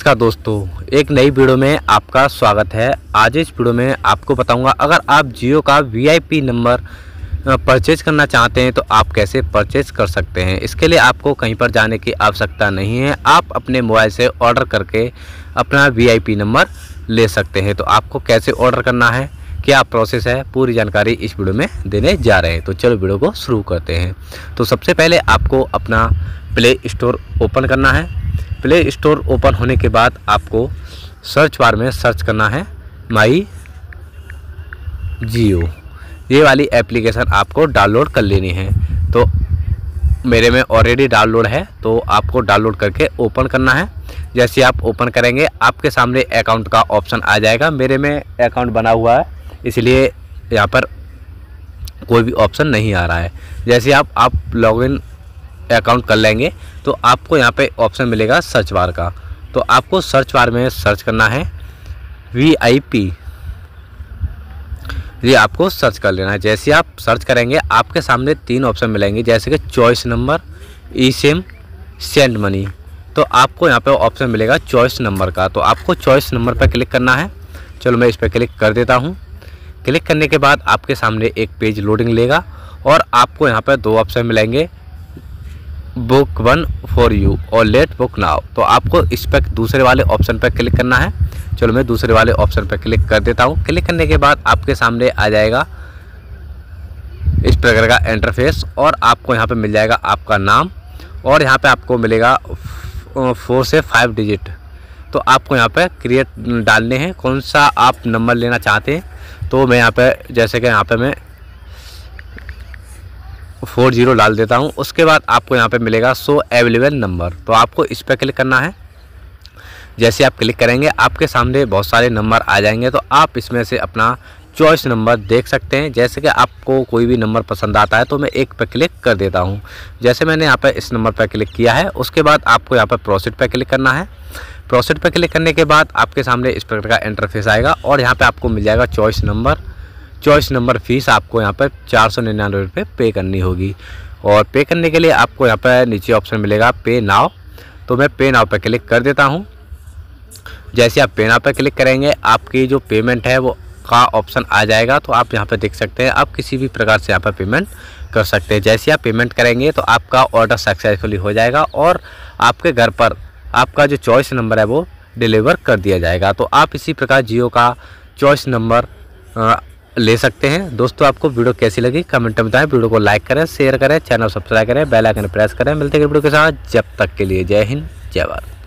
नमस्कार दोस्तों, एक नई वीडियो में आपका स्वागत है। आज इस वीडियो में आपको बताऊँगा, अगर आप जियो का वीआईपी नंबर परचेज करना चाहते हैं तो आप कैसे परचेज कर सकते हैं? इसके लिए आपको कहीं पर जाने की आवश्यकता नहीं है। आप अपने मोबाइल से ऑर्डर करके अपना वीआईपी नंबर ले सकते हैं। तो आपको कैसे ऑर्डर करना है, क्या प्रोसेस है, पूरी जानकारी इस वीडियो में देने जा रहे हैं। तो चलो वीडियो को शुरू करते हैं। तो सबसे पहले आपको अपना प्ले स्टोर ओपन करना है। प्ले स्टोर ओपन होने के बाद आपको सर्च बार में सर्च करना है माई जियो। ये वाली एप्लीकेशन आपको डाउनलोड कर लेनी है। तो मेरे में ऑलरेडी डाउनलोड है तो आपको डाउनलोड करके ओपन करना है। जैसे आप ओपन करेंगे, आपके सामने अकाउंट का ऑप्शन आ जाएगा। मेरे में अकाउंट बना हुआ है, इसलिए यहाँ पर कोई भी ऑप्शन नहीं आ रहा है। जैसे आप आप लॉगिन अकाउंट कर लेंगे तो आपको यहाँ पे ऑप्शन मिलेगा सर्च बार का। तो आपको सर्च बार में सर्च करना है। वी आई पी ये आपको सर्च कर लेना है। जैसे आप सर्च करेंगे, आपके सामने तीन ऑप्शन मिलेंगे, जैसे कि choice number e SIM send money तो आपको यहाँ पे ऑप्शन मिलेगा चॉइस नंबर का। तो आपको चॉइस नंबर पर क्लिक करना है। चलो मैं इस पर क्लिक कर देता हूँ। क्लिक करने के बाद आपके सामने एक पेज लोडिंग लेगा और आपको यहाँ पर दो ऑप्शन मिलेंगे। बुक वन फॉर यू और लेट बुक नाउ तो आपको इस पर दूसरे वाले ऑप्शन पर क्लिक करना है। चलो मैं दूसरे वाले ऑप्शन पर क्लिक कर देता हूँ। क्लिक करने के बाद आपके सामने आ जाएगा इस प्रकार का इंटरफेस और आपको यहाँ पे मिल जाएगा आपका नाम और यहाँ पे आपको मिलेगा फोर से फाइव डिजिट तो आपको यहाँ पे क्रिएट डालने हैं। कौन सा आप नंबर लेना चाहते हैं? तो मैं यहाँ पे, जैसे कि यहाँ पे मैं फोर ज़ीरो डाल देता हूँ। उसके बाद आपको यहाँ पे मिलेगा सो अवेलेबल नंबर। तो आपको इस पर क्लिक करना है। जैसे आप क्लिक करेंगे, आपके सामने बहुत सारे नंबर आ जाएँगे। तो आप इसमें से अपना चॉइस नंबर देख सकते हैं। जैसे कि आपको कोई भी नंबर पसंद आता है तो मैं एक पर क्लिक कर देता हूँ। जैसे मैंने यहाँ पर इस नंबर पर क्लिक किया है, उसके बाद आपको यहाँ पर प्रोसीड पर क्लिक करना है। प्रोसीड पर क्लिक करने के बाद आपके सामने इस प्रकार का इंटरफेस आएगा और यहाँ पर आपको मिल जाएगा choice number. Choice number fees आपको यहाँ पर चार सौ निन्यानवे रुपये पे करनी होगी। और पे करने के लिए आपको यहाँ पर नीचे ऑप्शन मिलेगा पे नाव तो मैं पे नाव पर क्लिक कर देता हूँ। जैसे आप पे नाव पर क्लिक करेंगे, आपकी जो पेमेंट है वो का ऑप्शन आ जाएगा। तो आप यहाँ पर देख सकते हैं, आप किसी भी प्रकार से यहाँ पर पेमेंट कर सकते हैं। जैसे आप पेमेंट करेंगे तो आपका ऑर्डर सक्सेसफुली हो जाएगा और आपके घर पर आपका जो चॉइस नंबर है वो डिलीवर कर दिया जाएगा। तो आप इसी प्रकार जियो का चॉइस नंबर ले सकते हैं। दोस्तों, आपको वीडियो कैसी लगी? कमेंट में बताएँ। वीडियो को लाइक करें, शेयर करें, चैनल सब्सक्राइब करें, बेल आइकन प्रेस करें। मिलते हैं वीडियो के साथ। जब तक के लिए जय हिंद, जय भारत।